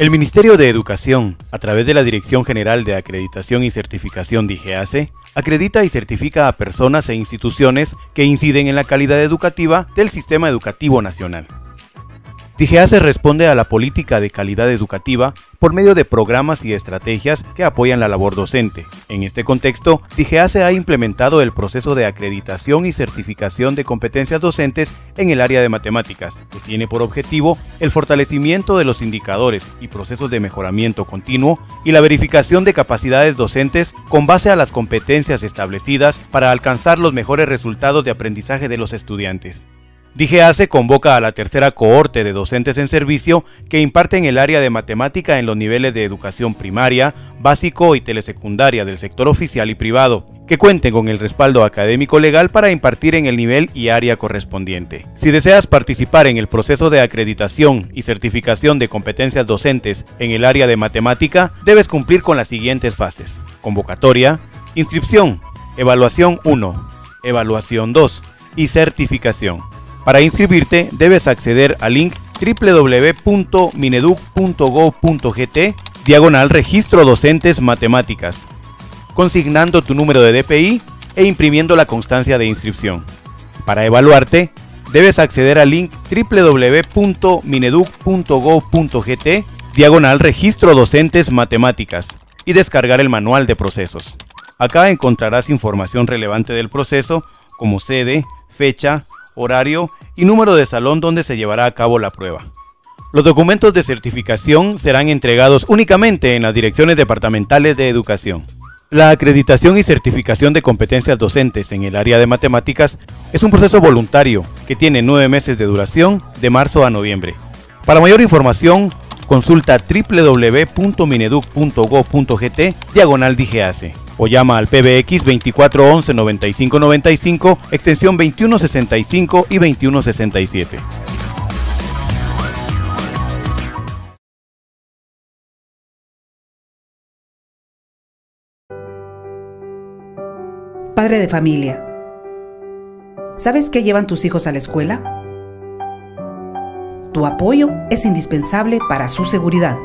El Ministerio de Educación, a través de la Dirección General de Acreditación y Certificación DIGEACE, acredita y certifica a personas e instituciones que inciden en la calidad educativa del sistema educativo nacional. DIGEACE responde a la política de calidad educativa por medio de programas y estrategias que apoyan la labor docente. En este contexto, DIGEACE ha implementado el proceso de acreditación y certificación de competencias docentes en el área de matemáticas, que tiene por objetivo el fortalecimiento de los indicadores y procesos de mejoramiento continuo y la verificación de capacidades docentes con base a las competencias establecidas para alcanzar los mejores resultados de aprendizaje de los estudiantes. DIGEACE convoca a la tercera cohorte de docentes en servicio que imparten el área de matemática en los niveles de educación primaria, básico y telesecundaria del sector oficial y privado, que cuenten con el respaldo académico legal para impartir en el nivel y área correspondiente. Si deseas participar en el proceso de acreditación y certificación de competencias docentes en el área de matemática, debes cumplir con las siguientes fases. Convocatoria, inscripción, evaluación 1, evaluación 2 y certificación. Para inscribirte debes acceder al link www.mineduc.gov.gt diagonal registro docentes matemáticas, consignando tu número de DPI e imprimiendo la constancia de inscripción. Para evaluarte, debes acceder al link www.mineduc.gov.gt diagonal registro docentes matemáticas y descargar el manual de procesos. Acá encontrarás información relevante del proceso como sede, fecha, horario y número de salón donde se llevará a cabo la prueba. Los documentos de certificación serán entregados únicamente en las direcciones departamentales de educación. La acreditación y certificación de competencias docentes en el área de matemáticas es un proceso voluntario que tiene nueve meses de duración de marzo a noviembre. Para mayor información, consulta www.mineduc.gov.gt diagonal DGACE o llama al PBX 2411 9595 extensión 2165 y 2167. Padre de familia, ¿sabes qué llevan tus hijos a la escuela? Tu apoyo es indispensable para su seguridad.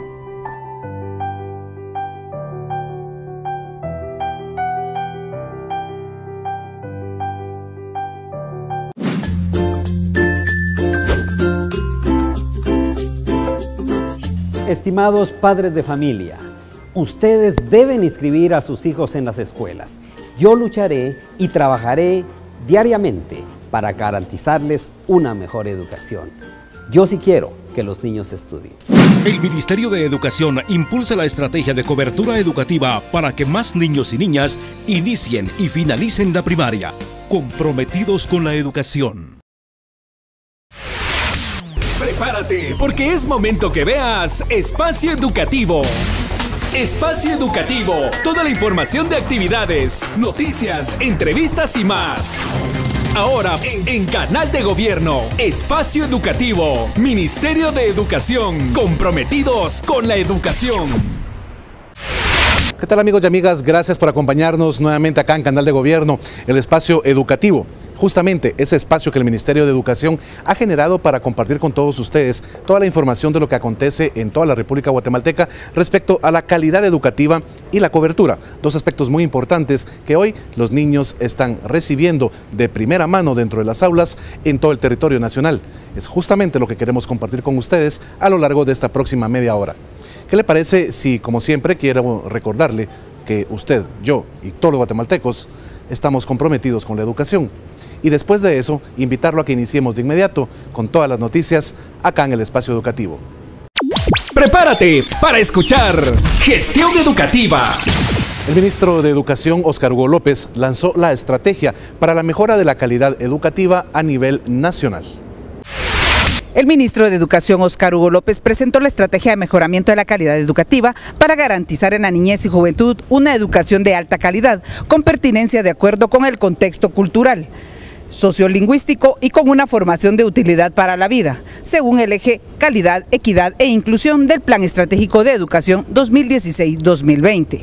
Estimados padres de familia, ustedes deben inscribir a sus hijos en las escuelas. Yo lucharé y trabajaré diariamente para garantizarles una mejor educación. Yo sí quiero que los niños estudien. El Ministerio de Educación impulsa la estrategia de cobertura educativa para que más niños y niñas inicien y finalicen la primaria, comprometidos con la educación. Prepárate, porque es momento que veas Espacio Educativo. Espacio Educativo, toda la información de actividades, noticias, entrevistas y más. Ahora en, Canal de Gobierno, Espacio Educativo, Ministerio de Educación, comprometidos con la educación. ¿Qué tal amigos y amigas? Gracias por acompañarnos nuevamente acá en Canal de Gobierno, el espacio educativo justamente ese espacio que el Ministerio de Educación ha generado para compartir con todos ustedes toda la información de lo que acontece en toda la República Guatemalteca respecto a la calidad educativa y la cobertura. Dos aspectos muy importantes que hoy los niños están recibiendo de primera mano dentro de las aulas en todo el territorio nacional. Es justamente lo que queremos compartir con ustedes a lo largo de esta próxima media hora. ¿Qué le parece si, como siempre, quiero recordarle que usted, yo y todos los guatemaltecos estamos comprometidos con la educación? Y después de eso invitarlo a que iniciemos de inmediato con todas las noticias acá en el espacio educativo. Prepárate para escuchar Gestión Educativa. El ministro de Educación, Óscar Hugo López, lanzó la estrategia para la mejora de la calidad educativa a nivel nacional. El ministro de Educación, Óscar Hugo López, presentó la estrategia de mejoramiento de la calidad educativa para garantizar en la niñez y juventud una educación de alta calidad, con pertinencia de acuerdo con el contexto cultural sociolingüístico y con una formación de utilidad para la vida, según el eje calidad, equidad e inclusión del Plan Estratégico de Educación 2016-2020.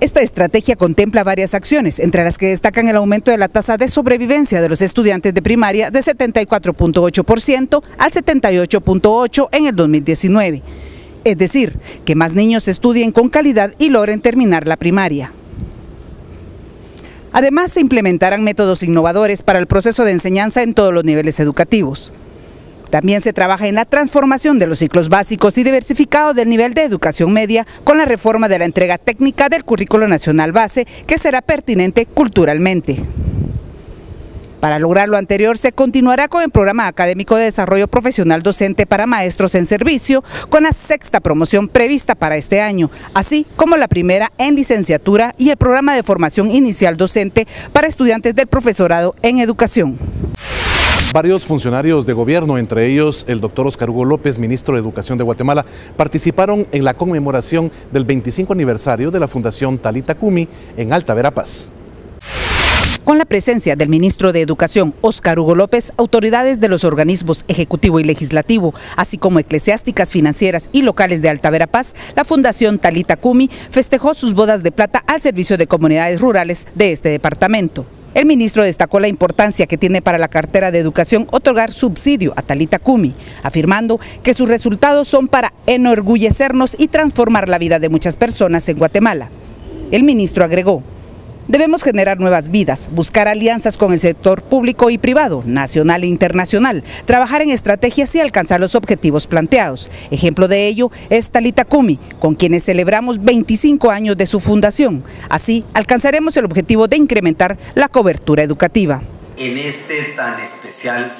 Esta estrategia contempla varias acciones, entre las que destacan el aumento de la tasa de sobrevivencia de los estudiantes de primaria de 74.8% al 78.8% en el 2019 es decir, que más niños estudien con calidad y logren terminar la primaria. Además, se implementarán métodos innovadores para el proceso de enseñanza en todos los niveles educativos. También se trabaja en la transformación de los ciclos básicos y diversificado del nivel de educación media con la reforma de la entrega técnica del currículo nacional base que será pertinente culturalmente. Para lograr lo anterior, se continuará con el programa académico de desarrollo profesional docente para maestros en servicio, con la sexta promoción prevista para este año, así como la primera en licenciatura y el programa de formación inicial docente para estudiantes del profesorado en educación. Varios funcionarios de gobierno, entre ellos el doctor Oscar Hugo López, ministro de Educación de Guatemala, participaron en la conmemoración del 25 aniversario de la Fundación Talita Cumi en Alta Verapaz. Con la presencia del ministro de Educación, Óscar Hugo López, autoridades de los organismos ejecutivo y legislativo, así como eclesiásticas, financieras y locales de Alta Verapaz, la Fundación Talita Cumi festejó sus bodas de plata al servicio de comunidades rurales de este departamento. El ministro destacó la importancia que tiene para la cartera de educación otorgar subsidio a Talita Cumi, afirmando que sus resultados son para enorgullecernos y transformar la vida de muchas personas en Guatemala. El ministro agregó, Debemos generar nuevas vidas, buscar alianzas con el sector público y privado, nacional e internacional, trabajar en estrategias y alcanzar los objetivos planteados. Ejemplo de ello es Talita Kumi, con quienes celebramos 25 años de su fundación. Así alcanzaremos el objetivo de incrementar la cobertura educativa. En este tan especial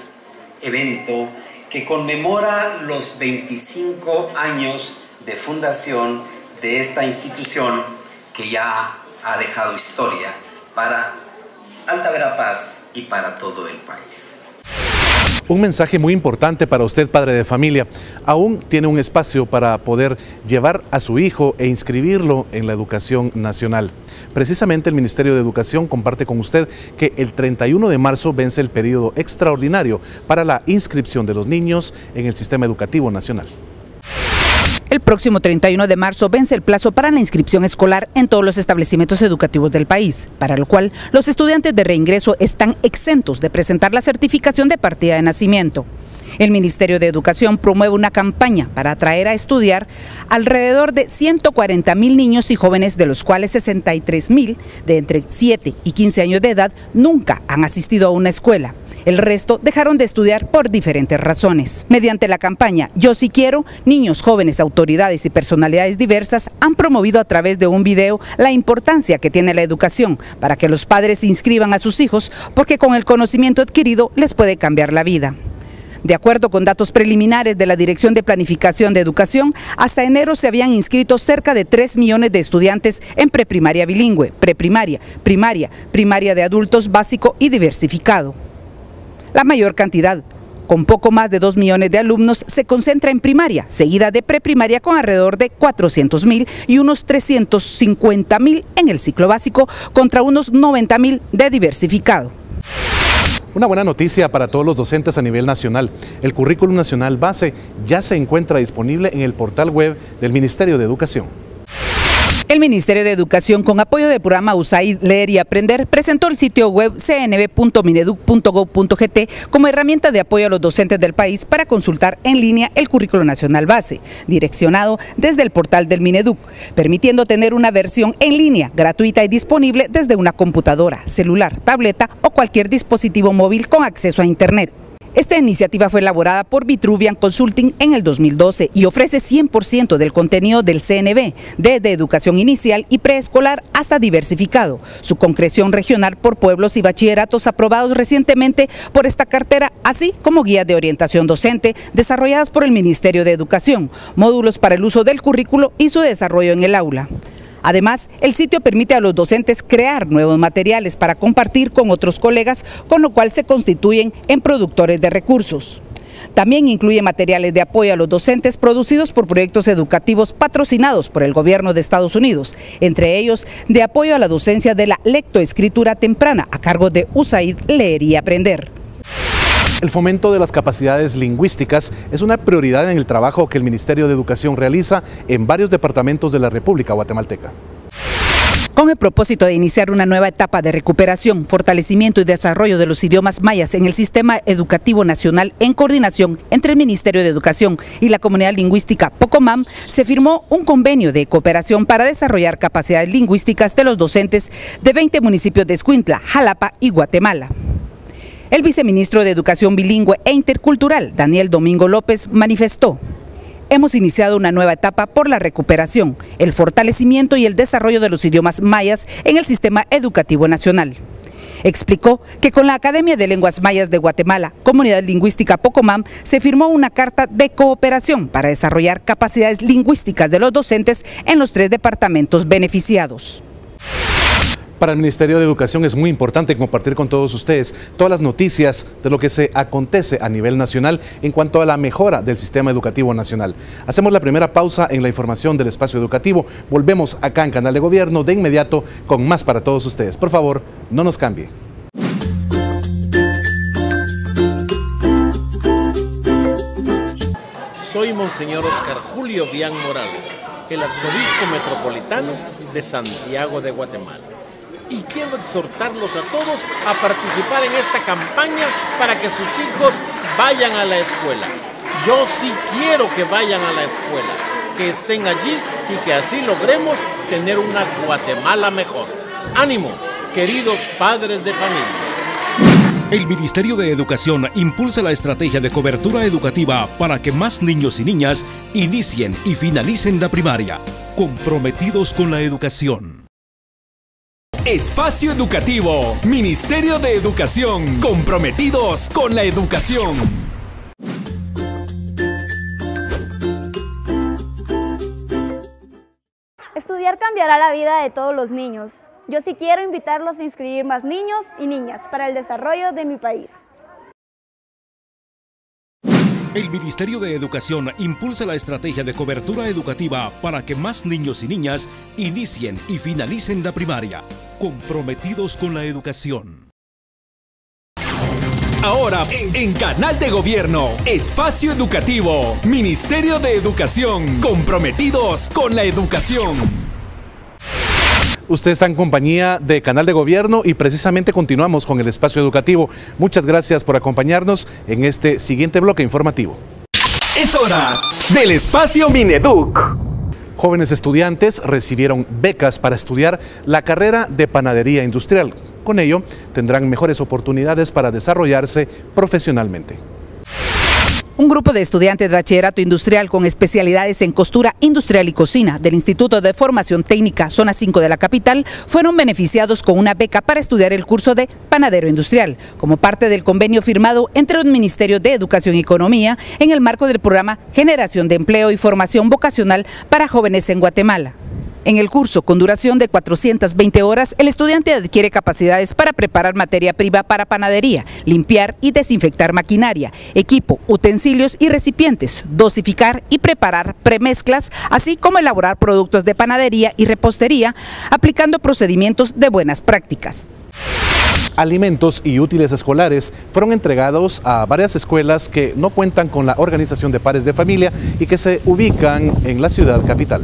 evento que conmemora los 25 años de fundación de esta institución que ya ha dejado historia para Alta Verapaz y para todo el país. Un mensaje muy importante para usted, padre de familia. Aún tiene un espacio para poder llevar a su hijo e inscribirlo en la educación nacional. Precisamente el Ministerio de Educación comparte con usted que el 31 de marzo vence el periodo extraordinario para la inscripción de los niños en el sistema educativo nacional. El próximo 31 de marzo vence el plazo para la inscripción escolar en todos los establecimientos educativos del país, para lo cual los estudiantes de reingreso están exentos de presentar la certificación de partida de nacimiento. El Ministerio de Educación promueve una campaña para atraer a estudiar alrededor de 140 mil niños y jóvenes, de los cuales 63 mil de entre 7 y 15 años de edad nunca han asistido a una escuela. El resto dejaron de estudiar por diferentes razones. Mediante la campaña Yo sí quiero, niños, jóvenes, autoridades y personalidades diversas han promovido a través de un video la importancia que tiene la educación para que los padres inscriban a sus hijos porque con el conocimiento adquirido les puede cambiar la vida. De acuerdo con datos preliminares de la Dirección de Planificación de Educación, hasta enero se habían inscrito cerca de 3 millones de estudiantes en preprimaria bilingüe, preprimaria, primaria, primaria de adultos básico y diversificado. La mayor cantidad, con poco más de 2 millones de alumnos, se concentra en primaria, seguida de preprimaria con alrededor de 400 mil y unos 350 mil en el ciclo básico contra unos 90 mil de diversificado. Una buena noticia para todos los docentes a nivel nacional. El currículum nacional base ya se encuentra disponible en el portal web del Ministerio de Educación. El Ministerio de Educación, con apoyo del programa USAID Leer y Aprender, presentó el sitio web cnb.mineduc.gov.gt como herramienta de apoyo a los docentes del país para consultar en línea el currículo nacional base, direccionado desde el portal del Mineduc, permitiendo tener una versión en línea gratuita y disponible desde una computadora, celular, tableta o cualquier dispositivo móvil con acceso a Internet. Esta iniciativa fue elaborada por Vitruvian Consulting en el 2012 y ofrece 100% del contenido del CNB, desde educación inicial y preescolar hasta diversificado, su concreción regional por pueblos y bachilleratos aprobados recientemente por esta cartera, así como guías de orientación docente desarrolladas por el Ministerio de Educación, módulos para el uso del currículo y su desarrollo en el aula. Además, el sitio permite a los docentes crear nuevos materiales para compartir con otros colegas, con lo cual se constituyen en productores de recursos. También incluye materiales de apoyo a los docentes producidos por proyectos educativos patrocinados por el gobierno de Estados Unidos, entre ellos de apoyo a la docencia de la lectoescritura temprana a cargo de USAID Leer y Aprender. El fomento de las capacidades lingüísticas es una prioridad en el trabajo que el Ministerio de Educación realiza en varios departamentos de la República Guatemalteca. Con el propósito de iniciar una nueva etapa de recuperación, fortalecimiento y desarrollo de los idiomas mayas en el sistema educativo nacional en coordinación entre el Ministerio de Educación y la comunidad lingüística Pocomam, se firmó un convenio de cooperación para desarrollar capacidades lingüísticas de los docentes de 20 municipios de Escuintla, Jalapa y Guatemala. El viceministro de Educación Bilingüe e Intercultural, Daniel Domingo López, manifestó hemos iniciado una nueva etapa por la recuperación, el fortalecimiento y el desarrollo de los idiomas mayas en el sistema educativo nacional. Explicó que con la Academia de Lenguas Mayas de Guatemala, Comunidad Lingüística Pocomam, se firmó una carta de cooperación para desarrollar capacidades lingüísticas de los docentes en los tres departamentos beneficiados. Para el Ministerio de Educación es muy importante compartir con todos ustedes todas las noticias de lo que se acontece a nivel nacional en cuanto a la mejora del sistema educativo nacional. Hacemos la primera pausa en la información del espacio educativo. Volvemos acá en Canal de Gobierno de inmediato con más para todos ustedes. Por favor, no nos cambie. Soy Monseñor Oscar Julio Bian Morales, el arzobispo metropolitano de Santiago de Guatemala y quiero exhortarlos a todos a participar en esta campaña para que sus hijos vayan a la escuela. Yo sí quiero que vayan a la escuela, que estén allí y que así logremos tener una Guatemala mejor. Ánimo, queridos padres de familia. El Ministerio de Educación impulsa la estrategia de cobertura educativa para que más niños y niñas inicien y finalicen la primaria, comprometidos con la educación. Espacio Educativo, Ministerio de Educación, comprometidos con la educación. Estudiar cambiará la vida de todos los niños. Yo sí quiero invitarlos a inscribir más niños y niñas para el desarrollo de mi país. El Ministerio de Educación impulsa la estrategia de cobertura educativa para que más niños y niñas inicien y finalicen la primaria, comprometidos con la educación. Ahora en, Canal de Gobierno, Espacio Educativo, Ministerio de Educación, comprometidos con la educación. Usted está en compañía de Canal de Gobierno y precisamente continuamos con el espacio educativo. Muchas gracias por acompañarnos en este siguiente bloque informativo. Es hora del espacio Mineduc. Jóvenes estudiantes recibieron becas para estudiar la carrera de panadería industrial. Con ello, tendrán mejores oportunidades para desarrollarse profesionalmente. Un grupo de estudiantes de bachillerato industrial con especialidades en costura industrial y cocina del Instituto de Formación Técnica Zona 5 de la capital fueron beneficiados con una beca para estudiar el curso de panadero industrial, como parte del convenio firmado entre el Ministerio de Educación y Economía en el marco del programa Generación de Empleo y Formación Vocacional para Jóvenes en Guatemala. En el curso, con duración de 420 horas, el estudiante adquiere capacidades para preparar materia prima para panadería, limpiar y desinfectar maquinaria, equipo, utensilios y recipientes, dosificar y preparar premezclas, así como elaborar productos de panadería y repostería, aplicando procedimientos de buenas prácticas. Alimentos y útiles escolares fueron entregados a varias escuelas que no cuentan con la organización de pares de familia y que se ubican en la ciudad capital.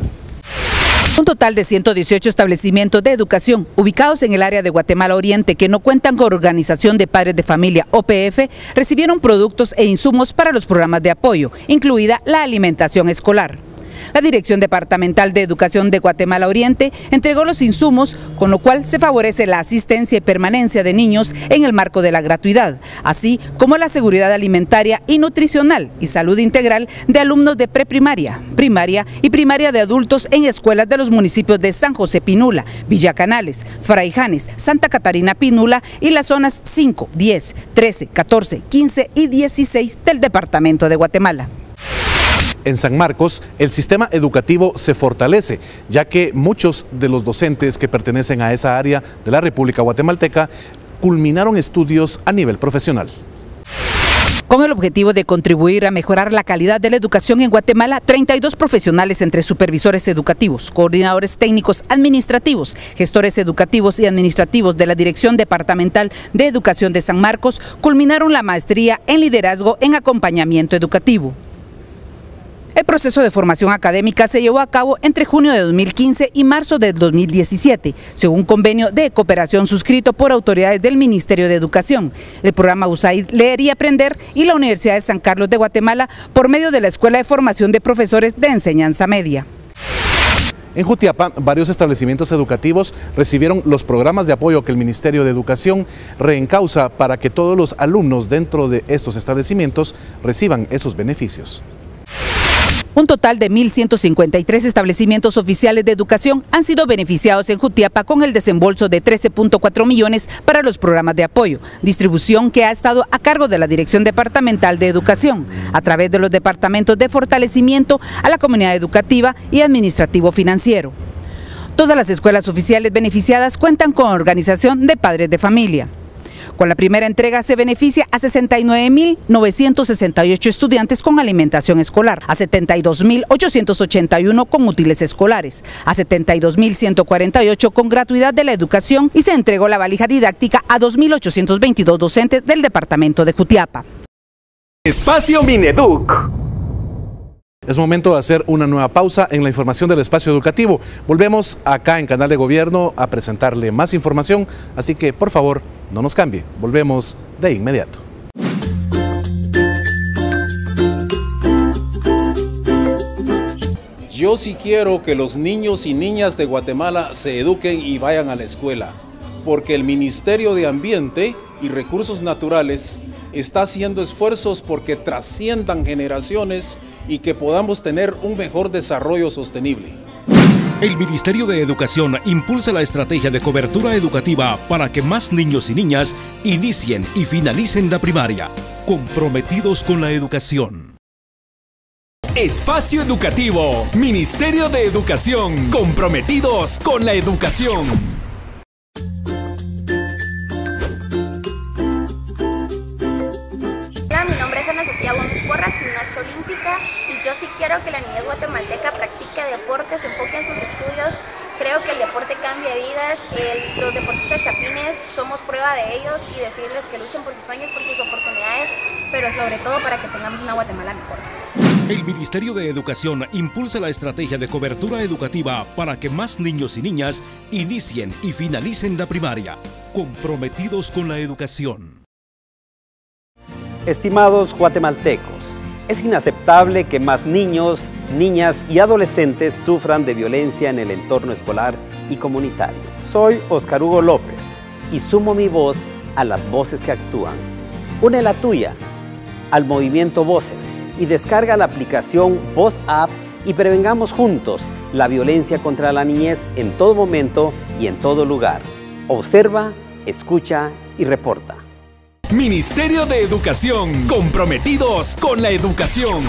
Un total de 118 establecimientos de educación ubicados en el área de Guatemala Oriente que no cuentan con organización de padres de familia OPF recibieron productos e insumos para los programas de apoyo, incluida la alimentación escolar. La Dirección Departamental de Educación de Guatemala Oriente entregó los insumos, con lo cual se favorece la asistencia y permanencia de niños en el marco de la gratuidad, así como la seguridad alimentaria y nutricional y salud integral de alumnos de preprimaria, primaria y primaria de adultos en escuelas de los municipios de San José Pinula, Villacanales, Fraijanes, Santa Catarina Pinula y las zonas 5, 10, 13, 14, 15 y 16 del Departamento de Guatemala en San Marcos, el sistema educativo se fortalece, ya que muchos de los docentes que pertenecen a esa área de la República Guatemalteca culminaron estudios a nivel profesional. Con el objetivo de contribuir a mejorar la calidad de la educación en Guatemala, 32 profesionales entre supervisores educativos, coordinadores técnicos administrativos, gestores educativos y administrativos de la Dirección Departamental de Educación de San Marcos culminaron la maestría en liderazgo en acompañamiento educativo. El proceso de formación académica se llevó a cabo entre junio de 2015 y marzo de 2017, según convenio de cooperación suscrito por autoridades del Ministerio de Educación, el programa USAID Leer y Aprender y la Universidad de San Carlos de Guatemala por medio de la Escuela de Formación de Profesores de Enseñanza Media. En Jutiapa, varios establecimientos educativos recibieron los programas de apoyo que el Ministerio de Educación reencausa para que todos los alumnos dentro de estos establecimientos reciban esos beneficios. Un total de 1.153 establecimientos oficiales de educación han sido beneficiados en Jutiapa con el desembolso de 13.4 millones para los programas de apoyo, distribución que ha estado a cargo de la Dirección Departamental de Educación, a través de los departamentos de fortalecimiento a la comunidad educativa y administrativo financiero. Todas las escuelas oficiales beneficiadas cuentan con organización de padres de familia. Con la primera entrega se beneficia a 69.968 estudiantes con alimentación escolar, a 72.881 con útiles escolares, a 72.148 con gratuidad de la educación y se entregó la valija didáctica a 2.822 docentes del departamento de Jutiapa. Espacio Mineduc. Es momento de hacer una nueva pausa en la información del espacio educativo. Volvemos acá en Canal de Gobierno a presentarle más información, así que por favor no nos cambie, volvemos de inmediato. Yo sí quiero que los niños y niñas de Guatemala se eduquen y vayan a la escuela, porque el Ministerio de Ambiente y Recursos Naturales está haciendo esfuerzos porque trasciendan generaciones y que podamos tener un mejor desarrollo sostenible. El Ministerio de Educación impulsa la estrategia de cobertura educativa para que más niños y niñas inicien y finalicen la primaria, comprometidos con la educación. Espacio Educativo, Ministerio de Educación, comprometidos con la educación. Yo sí quiero que la niñez guatemalteca practique deporte, se enfoque en sus estudios. Creo que el deporte cambia vidas. los deportistas chapines somos prueba de ellos y decirles que luchen por sus sueños, por sus oportunidades, pero sobre todo para que tengamos una Guatemala mejor. El Ministerio de Educación impulsa la estrategia de cobertura educativa para que más niños y niñas inicien y finalicen la primaria, comprometidos con la educación. Estimados guatemaltecos, es inaceptable que más niños, niñas y adolescentes sufran de violencia en el entorno escolar y comunitario. Soy Oscar Hugo López y sumo mi voz a las voces que actúan. Une la tuya al movimiento Voces y descarga la aplicación Voz App y prevengamos juntos la violencia contra la niñez en todo momento y en todo lugar. Observa, escucha y reporta. Ministerio de Educación, comprometidos con la educación.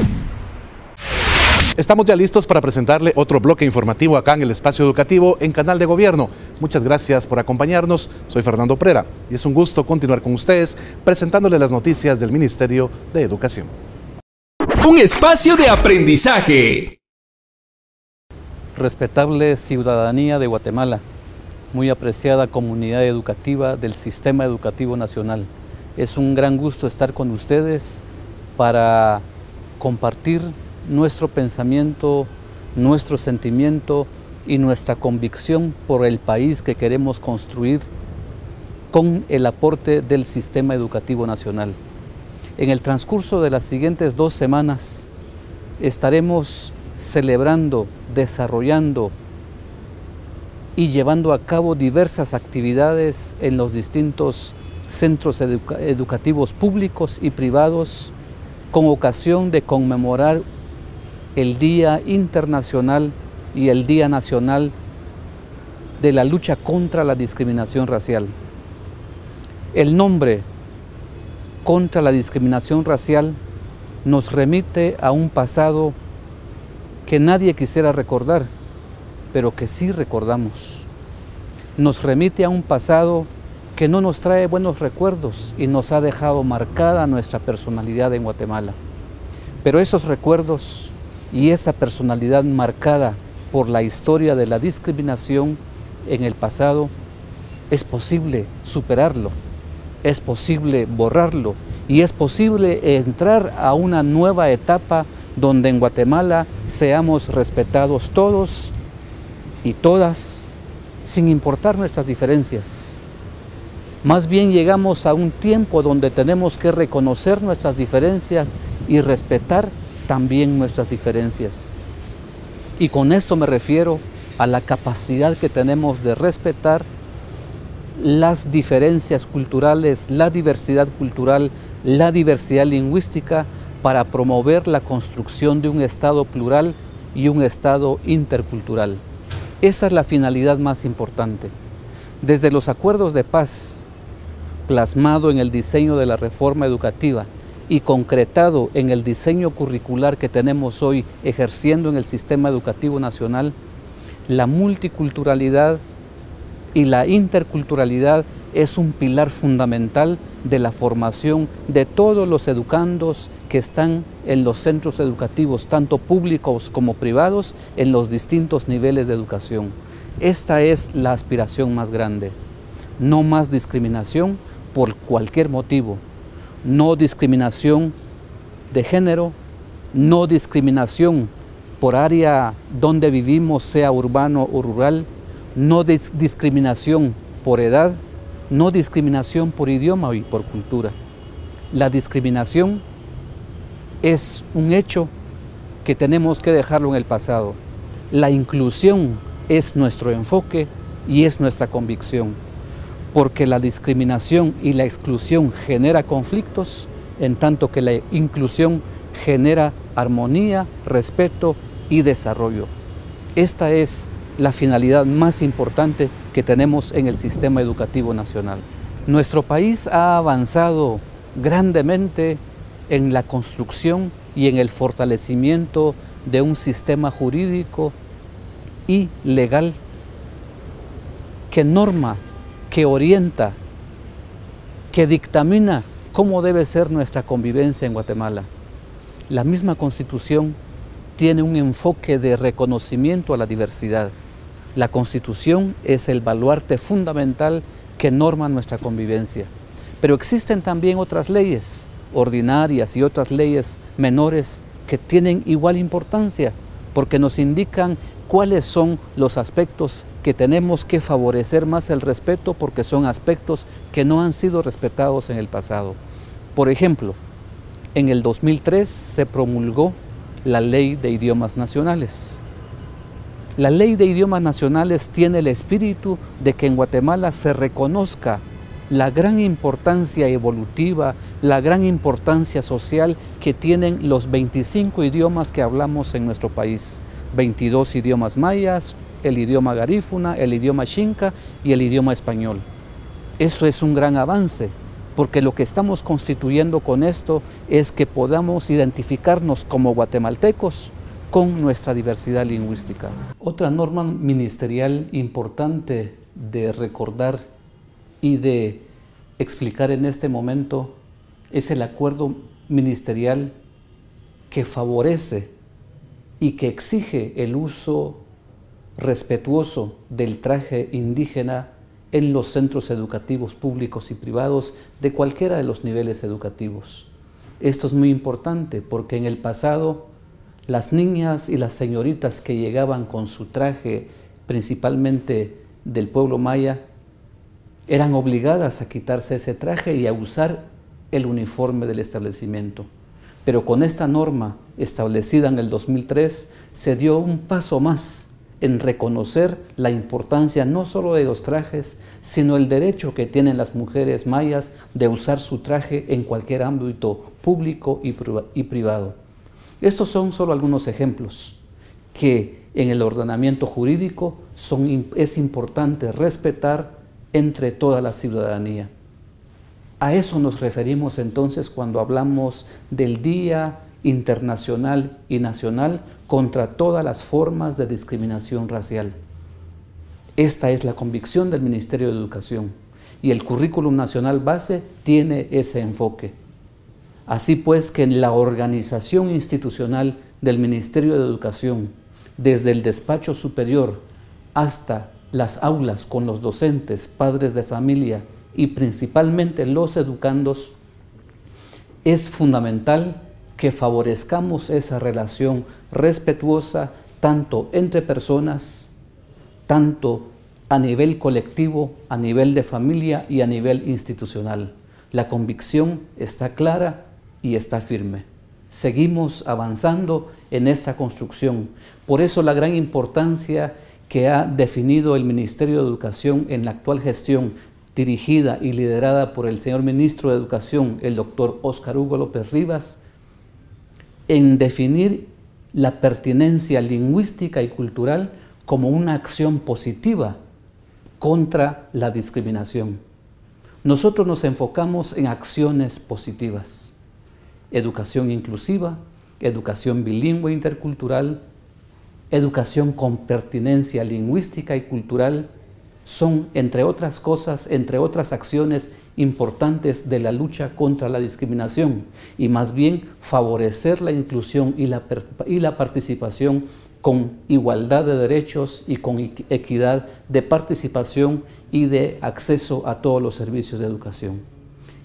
Estamos ya listos para presentarle otro bloque informativo acá en el espacio educativo en Canal de Gobierno. Muchas gracias por acompañarnos. Soy Fernando Prera y es un gusto continuar con ustedes presentándole las noticias del Ministerio de Educación. Un espacio de aprendizaje. Respetable ciudadanía de Guatemala, muy apreciada comunidad educativa del Sistema Educativo Nacional. Es un gran gusto estar con ustedes para compartir nuestro pensamiento, nuestro sentimiento y nuestra convicción por el país que queremos construir con el aporte del sistema educativo nacional. En el transcurso de las siguientes dos semanas estaremos celebrando, desarrollando y llevando a cabo diversas actividades en los distintos centros educativos públicos y privados con ocasión de conmemorar el Día Internacional y el Día Nacional de la lucha contra la discriminación racial. El nombre contra la discriminación racial nos remite a un pasado que nadie quisiera recordar, pero que sí recordamos. Nos remite a un pasado que no nos trae buenos recuerdos y nos ha dejado marcada nuestra personalidad en Guatemala. Pero esos recuerdos y esa personalidad marcada por la historia de la discriminación en el pasado, es posible superarlo, es posible borrarlo y es posible entrar a una nueva etapa donde en Guatemala seamos respetados todos y todas, sin importar nuestras diferencias. Más bien llegamos a un tiempo donde tenemos que reconocer nuestras diferencias y respetar también nuestras diferencias. Y con esto me refiero a la capacidad que tenemos de respetar las diferencias culturales, la diversidad cultural, la diversidad lingüística para promover la construcción de un Estado plural y un Estado intercultural. Esa es la finalidad más importante. Desde los acuerdos de paz, plasmado en el diseño de la reforma educativa y concretado en el diseño curricular que tenemos hoy ejerciendo en el sistema educativo nacional, la multiculturalidad y la interculturalidad es un pilar fundamental de la formación de todos los educandos que están en los centros educativos, tanto públicos como privados, en los distintos niveles de educación. Esta es la aspiración más grande. No más discriminación por cualquier motivo. No discriminación de género, no discriminación por área donde vivimos, sea urbano o rural, no discriminación por edad, no discriminación por idioma y por cultura. La discriminación es un hecho que tenemos que dejarlo en el pasado. La inclusión es nuestro enfoque y es nuestra convicción, porque la discriminación y la exclusión genera conflictos, en tanto que la inclusión genera armonía, respeto y desarrollo. Esta es la finalidad más importante que tenemos en el sistema educativo nacional. Nuestro país ha avanzado grandemente en la construcción y en el fortalecimiento de un sistema jurídico y legal que norma, que orienta, que dictamina cómo debe ser nuestra convivencia en Guatemala. La misma constitución tiene un enfoque de reconocimiento a la diversidad. La Constitución es el baluarte fundamental que norma nuestra convivencia. Pero existen también otras leyes ordinarias y otras leyes menores que tienen igual importancia porque nos indican cuáles son los aspectos que tenemos que favorecer más el respeto porque son aspectos que no han sido respetados en el pasado. Por ejemplo, en el 2003 se promulgó la ley de idiomas nacionales. La ley de idiomas nacionales tiene el espíritu de que en Guatemala se reconozca la gran importancia evolutiva, la gran importancia social que tienen los 25 idiomas que hablamos en nuestro país. 22 idiomas mayas, el idioma garífuna, el idioma xinca y el idioma español. Eso es un gran avance, porque lo que estamos constituyendo con esto es que podamos identificarnos como guatemaltecos con nuestra diversidad lingüística. Otra norma ministerial importante de recordar y de explicar en este momento es el acuerdo ministerial que favorece y que exige el uso respetuoso del traje indígena en los centros educativos públicos y privados de cualquiera de los niveles educativos. Esto es muy importante porque en el pasado las niñas y las señoritas que llegaban con su traje, principalmente del pueblo maya, eran obligadas a quitarse ese traje y a usar el uniforme del establecimiento. Pero con esta norma establecida en el 2003 se dio un paso más en reconocer la importancia no solo de los trajes, sino el derecho que tienen las mujeres mayas de usar su traje en cualquier ámbito público y privado. Estos son solo algunos ejemplos que en el ordenamiento jurídico es importante respetar entre toda la ciudadanía. A eso nos referimos entonces cuando hablamos del Día Internacional y Nacional contra todas las formas de discriminación racial. Esta es la convicción del Ministerio de Educación y el Currículum Nacional Base tiene ese enfoque. Así pues que en la organización institucional del Ministerio de Educación, desde el despacho superior hasta las aulas con los docentes, padres de familia y principalmente los educandos, es fundamental que favorezcamos esa relación respetuosa tanto entre personas, tanto a nivel colectivo, a nivel de familia y a nivel institucional. La convicción está clara y está firme. Seguimos avanzando en esta construcción. Por eso la gran importancia que ha definido el Ministerio de Educación en la actual gestión, dirigida y liderada por el señor Ministro de Educación, el doctor Óscar Hugo López Rivas, en definir la pertinencia lingüística y cultural como una acción positiva contra la discriminación. Nosotros nos enfocamos en acciones positivas, educación inclusiva, educación bilingüe intercultural, educación con pertinencia lingüística y cultural, son, entre otras cosas, entre otras acciones importantes de la lucha contra la discriminación y más bien favorecer la inclusión y la, y la participación con igualdad de derechos y con equidad de participación y de acceso a todos los servicios de educación.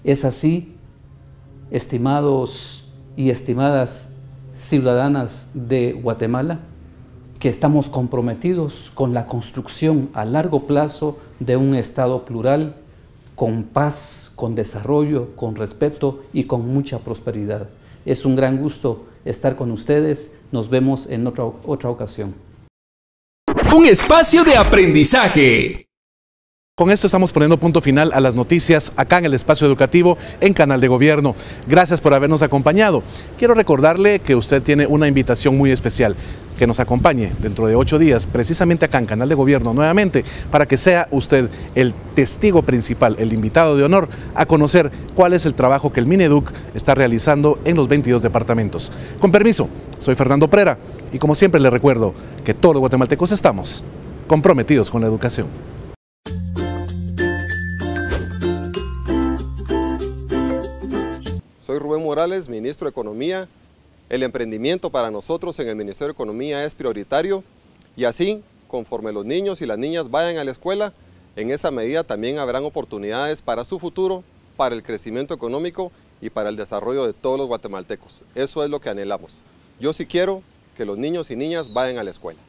Es así, estimados y estimadas ciudadanas de Guatemala, que estamos comprometidos con la construcción a largo plazo de un Estado plural, con paz, con desarrollo, con respeto y con mucha prosperidad. Es un gran gusto estar con ustedes. Nos vemos en otra, otra ocasión. Un espacio de aprendizaje. Con esto estamos poniendo punto final a las noticias acá en el espacio educativo en Canal de Gobierno. Gracias por habernos acompañado. Quiero recordarle que usted tiene una invitación muy especial que nos acompañe dentro de ocho días, precisamente acá en Canal de Gobierno nuevamente, para que sea usted el testigo principal, el invitado de honor, a conocer cuál es el trabajo que el Mineduc está realizando en los 22 departamentos. Con permiso, soy Fernando Prera y como siempre le recuerdo que todos los guatemaltecos estamos comprometidos con la educación. Soy Rubén Morales, ministro de Economía. El emprendimiento para nosotros en el Ministerio de Economía es prioritario y así, conforme los niños y las niñas vayan a la escuela, en esa medida también habrán oportunidades para su futuro, para el crecimiento económico y para el desarrollo de todos los guatemaltecos. Eso es lo que anhelamos. Yo sí quiero que los niños y niñas vayan a la escuela.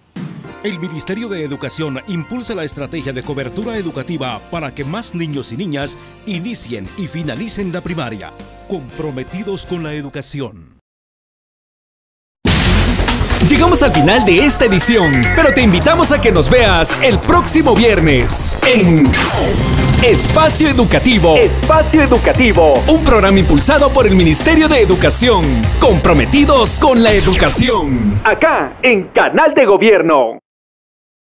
El Ministerio de Educación impulsa la estrategia de cobertura educativa para que más niños y niñas inicien y finalicen la primaria comprometidos con la educación. Llegamos al final de esta edición, pero te invitamos a que nos veas el próximo viernes en Espacio Educativo. Espacio Educativo. Un programa impulsado por el Ministerio de Educación. Comprometidos con la educación. Acá en Canal de Gobierno.